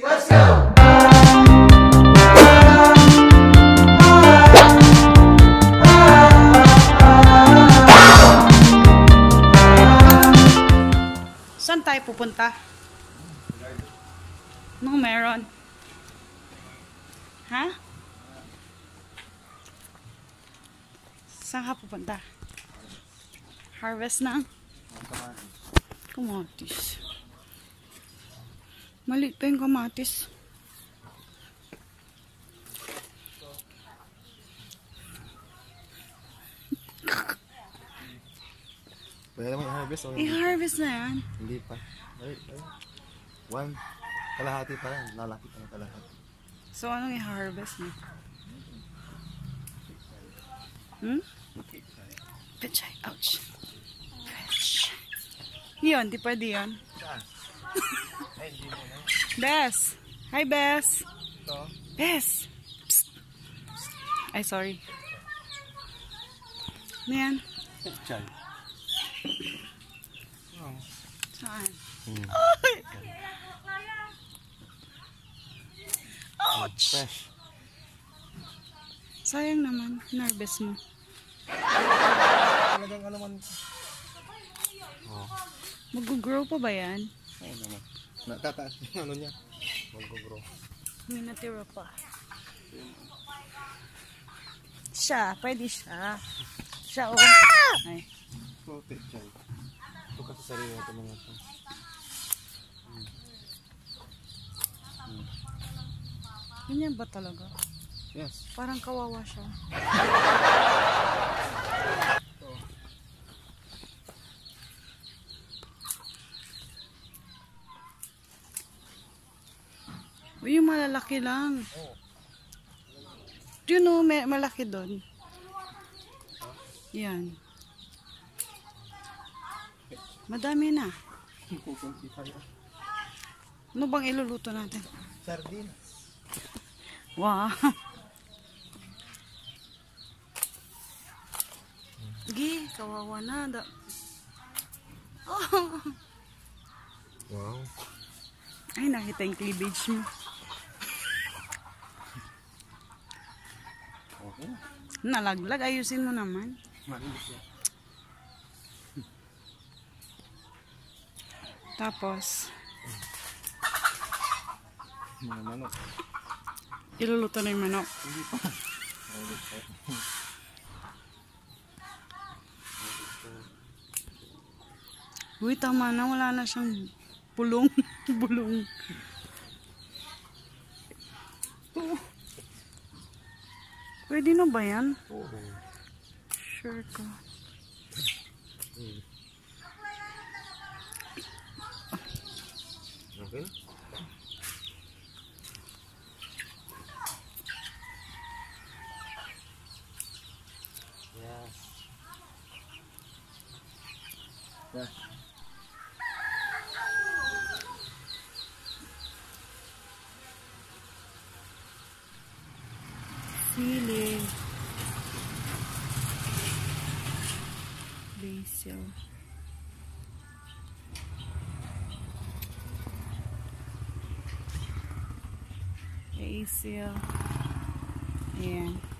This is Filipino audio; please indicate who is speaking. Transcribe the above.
Speaker 1: Let's go!
Speaker 2: Saan tayo pupunta? Anong meron? Ha? Saan ka pupunta? Harvest na? Kamatis. Maliit pa yung kamatis.
Speaker 3: Pwede naman i-harvest o
Speaker 2: I-harvest na yan.
Speaker 3: hindi pa. Ay, ay. One, kalahati pa yan. Lalaki pa ng kalahati.
Speaker 2: So, anong i-harvest mo? Hmm? Pechay. Ouch. Pechay. Yun, di pwede yun.
Speaker 3: Ay, hindi mo na.
Speaker 2: Bess! Hi, Bess!
Speaker 3: Ito.
Speaker 2: Bess! Psst. Ay, sorry. Ano yan?
Speaker 3: Chay.
Speaker 2: Saan?
Speaker 3: Hmm.
Speaker 2: Ay! Ouch!
Speaker 3: Fresh.
Speaker 2: Sayang naman. Nervous mo.
Speaker 3: Talagang ano man. Oh,
Speaker 2: Mag-grow pa ba yan?
Speaker 3: ayun naman. Natataas yung ano niya. Mag-grow.
Speaker 2: May natira pa. Siya. Pwede siya. Siya, oh. Ay.
Speaker 3: Puti, chay. Ito kasi sarili natin mga ito.
Speaker 2: Ganyan ba talaga?
Speaker 3: Yes.
Speaker 2: Parang kawawa siya. Uy, yung malalaki lang. Do you know, may malaki doon. Yan. Madami na. Ano bang iluluto natin?
Speaker 3: Sardinas.
Speaker 2: Wow. Gi, kawawa na. Da. Oh.
Speaker 3: Wow.
Speaker 2: Ay, nakita yung cleavage mo.
Speaker 3: Okay.
Speaker 2: Nalaglag, ayusin mo naman. Tapos,
Speaker 3: Mga manok.
Speaker 2: iluluto na yung manok.
Speaker 3: Hindi pa.
Speaker 2: Uy, tama na. Wala na siyang pulong. Bulong. Pwede na ba yan?
Speaker 3: Oo.
Speaker 2: Sure ka.
Speaker 3: Okay. Yes. Yes.
Speaker 2: Sili. delícia. Delícia. Yeah.